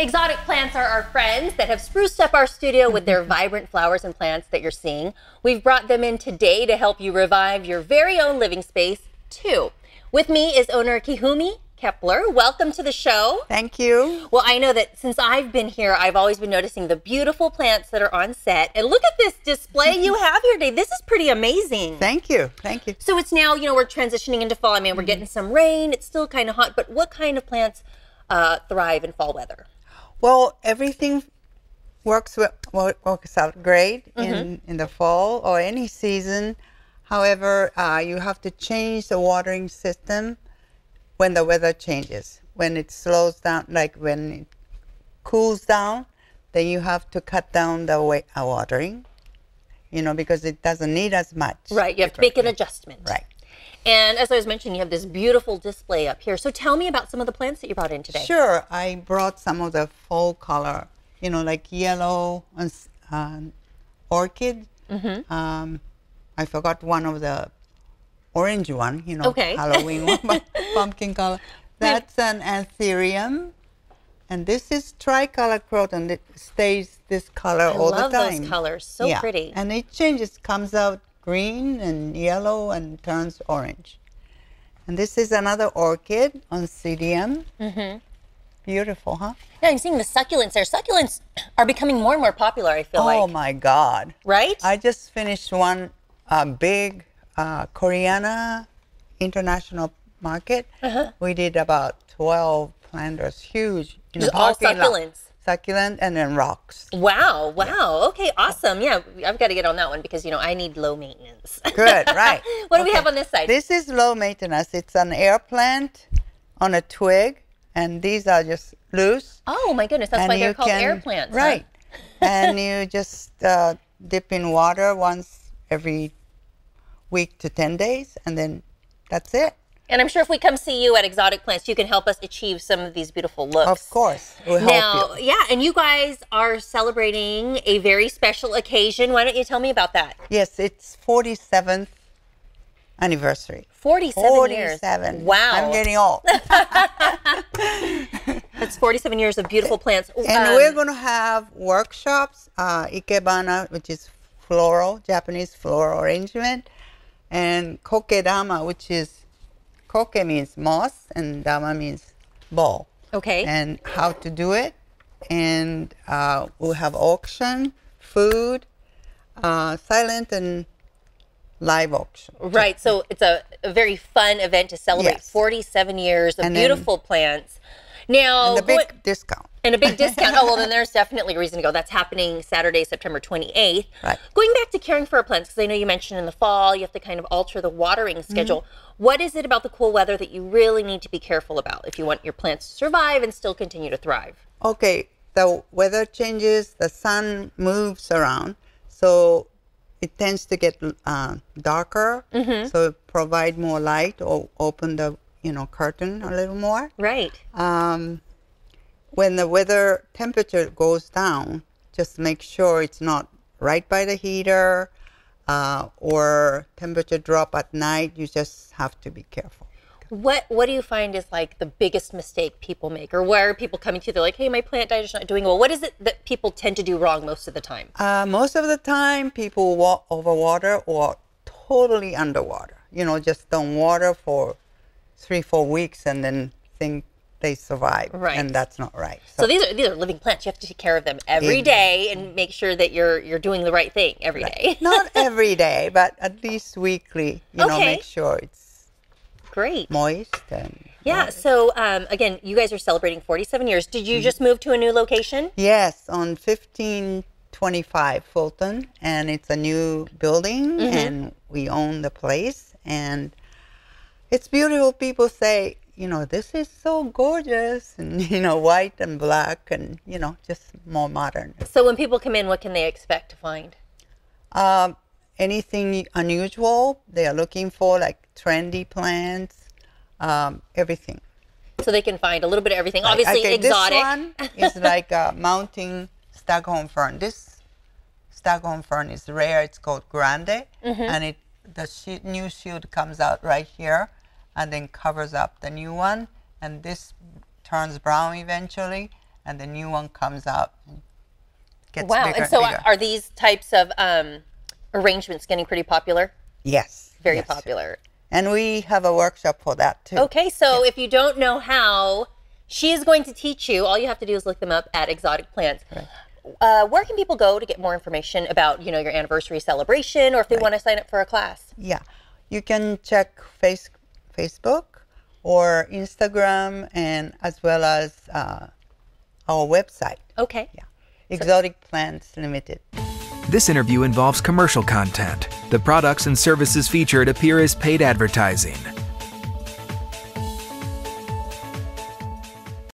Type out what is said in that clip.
Exotic plants are our friends that have spruced up our studio with their mm-hmm. vibrant flowers and plants that you're seeing. We've brought them in today to help you revive your very own living space, too. With me is owner Kihumi Kepler. Welcome to the show. Thank you. Well, I know that since I've been here, I've always been noticing the beautiful plants that are on set. And look at this display you mm-hmm. have here today. This is pretty amazing. Thank you. Thank you. So it's now, you know, we're transitioning into fall. I mean, we're mm-hmm. getting some rain. It's still kind of hot, but what kind of plants uh, thrive in fall weather? Well, everything works well, works out great in in the fall or any season. However, uh, you have to change the watering system when the weather changes. When it slows down, like when it cools down, then you have to cut down the wa- uh, watering. You know, because it doesn't need as much. Right, you have to make an adjustment. Right. And as I was mentioning, you have this beautiful display up here. So tell me about some of the plants that you brought in today. Sure, I brought some of the fall color, you know, like yellow and um, orchid. Mm-hmm. Um, I forgot one of the orange one, you know, Okay. Halloween one, but pumpkin color. That's an anthurium. And this is tricolor croton. It stays this color I all the time. Love those colors. So yeah. pretty. And it changes, comes out green and yellow and turns orange. And this is another orchid oncidium. Mm-hmm. Beautiful, huh? Yeah, I'm seeing the succulents there. Succulents are becoming more and more popular, I feel oh like. Oh my God. Right? I just finished one uh, big uh, Koreana international market. Uh-huh. We did about 12 planters, huge. In the all succulents. Succulent and then rocks. Wow, wow. Okay, awesome. Yeah, I've got to get on that one because, you know, I need low maintenance. Good, right. what do we have on this side? This is low maintenance. It's an air plant on a twig, and these are just loose. oh, my goodness. That's and why they're called can- air plants. huh? Right. and you just uh, dip in water once every week to 10 days, and then that's it. And I'm sure if we come see you at Exotic Plants, you can help us achieve some of these beautiful looks. Of course. We'll help Now, you. yeah, and you guys are celebrating a very special occasion. Why don't you tell me about that? Yes, it's 47th anniversary. 47, years. 47. Wow. I'm getting old. That's 47 years of beautiful plants. and Um, we're going to have workshops, uh, ikebana, which is floral, Japanese floral arrangement, and kokedama, which is koke means moss and dama means ball, Okay. and how to do it. And uh, we'll have auction, food, uh, silent and live auction. Right. So it's a, a very fun event to celebrate Yes. 47 years of And then- beautiful plants. Now, And the big discount. And a big discount. oh, well, then there's definitely a reason to go. That's happening Saturday, September 28th. Right. Going back to caring for our plants, because I know you mentioned in the fall you have to kind of alter the watering Mm-hmm. schedule. What is it about the cool weather that you really need to be careful about if you want your plants to survive and still continue to thrive? Okay, the weather changes, the sun moves around, so it tends to get uh, darker. So provide more light or open the you know curtain a little more. Right. Um, when the weather temperature goes down, just make sure it's not right by the heater uh, or temperature drop at night. You just have to be careful. What What do you find is like the biggest mistake people make, or where are people coming to? You? They're like, "Hey, my plant diet is not doing well." What is it that people tend to do wrong most of the time? Uh, most of the time, people walk over water or totally underwater. You know, just don't water for three, four weeks and then think they survive. Right. And that's not right. So these are these are living plants. You have to take care of them every day and make sure that you're you're doing the right thing every day. not every day, but at least weekly. You know, make sure it's Great. moist and. Yeah. So um, again, you guys are celebrating 47 years. Did you just move to a new location? Yes, on 1525 Fulton, and it's a new building, and we own the place, and it's beautiful. People say, you know, this is so gorgeous, and you know, white and black, and you know, just more modern. So when people come in, what can they expect to find? Um, anything unusual they are looking for, like trendy plants, um, everything. So they can find a little bit of everything. Obviously okay, exotic. This one is like a mounting staghorn fern. This staghorn fern is rare. It's called grande, Mm-hmm. and it the new shoot comes out right here, and then covers up the new one. And this turns brown eventually, and the new one comes up. And gets Wow. bigger And so bigger. are these types of um, arrangements getting pretty popular? yes, Very yes. popular. And we have a workshop for that too. Okay, so if you don't know how, she is going to teach you. All you have to do is look them up at Exotic Plants. Uh, where can people go to get more information about, you know, your anniversary celebration, or if they want to sign up for a class? Yeah, you can check face, Facebook or Instagram, and as well as uh, our website. Okay. Yeah, Exotic Plants Limited. This interview involves commercial content. The products and services featured appear as paid advertising.